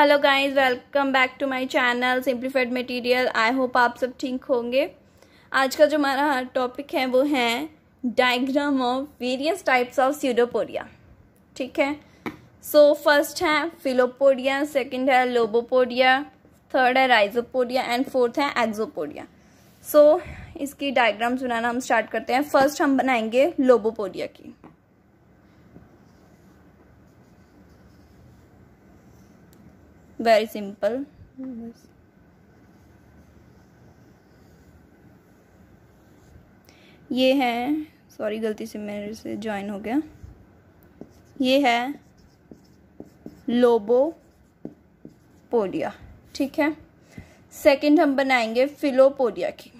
Hello guys welcome back to my channel simplified material I hope आप सब ठीक होंगे। आज का जो हमारा टॉपिक है वो है diagram of various types of pseudopodia ठीक है? सो so, फ़र्स्ट है फिलोपोडिया सेकंड है लोबोपोडिया थर्ड है राइजोपोडिया एंड फोर्थ है एक्जोपोडिया सो so, इसकी डायग्राम्स बनाना हम स्टार्ट करते हैं। फ़र्स्ट हम बनाएँगे लोबोपोडिया की। वेरी सिंपल ये है सॉरी गलती से मेरे से ज्वाइन हो गया। ये है लोबो पोलिया ठीक है? सेकंड हम बनाएँगे फिलोपोडिया की।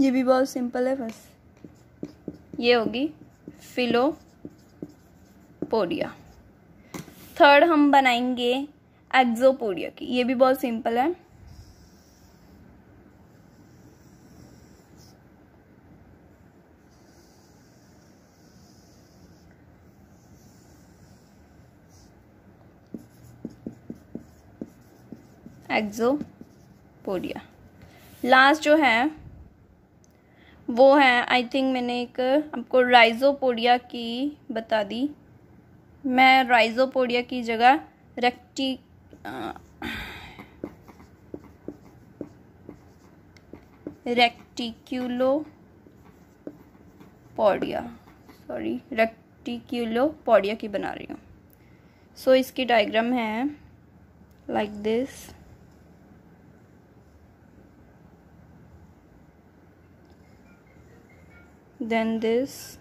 ये भी बहुत सिंपल है बस। ये होगी फिलोपोडिया। थर्ड हम बनाएँगे एक्जोपोडिया की। ये भी बहुत सिंपल है। एक्जोपोडिया लास्ट जो है वो है आई थिंक मैंने एक आपको राइजोपोडिया की बता दी। मैं राइजोपोडिया की जगह रेक्टी रेक्टिक्यूलो पॉडिया सॉरी रेक्टिक्यूलो पॉडिया की बना रही हूँ। सो so, इसकी डायग्राम है like like this then this.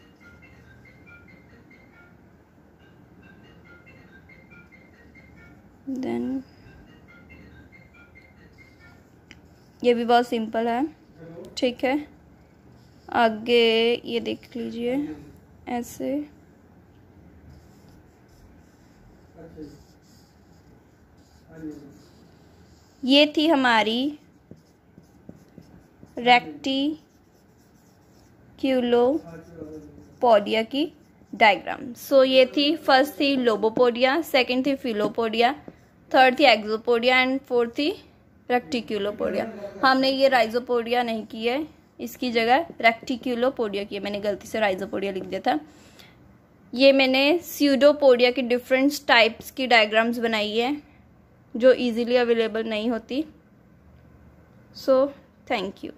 Then. ये भी बहुत सिंपल है। ठीक है। आगे ये देख लीजिए। ऐसे। ये थी हमारी रेक्टी क्यूलोपोडिया की डायग्राम सो so, ये थी फ़र्स्ट थी लोबोपोडिया सेकंड थी फिलोपोडिया थर्ड थी एक्जोपोडिया एंड फोर्थ थी रेक्टिक्यूलोपोडिया हमने ये राइजोपोडिया नहीं की है इसकी जगह रेक्टिक्यूलोपोडिया की है। मैंने गलती से राइजोपोडिया लिख दिया था। ये मैंने स्यूडोपोडिया की डिफरेंट टाइप्स की डायग्राम्स बनाई है जो इजीली अवेलेबल नहीं होती। So thank you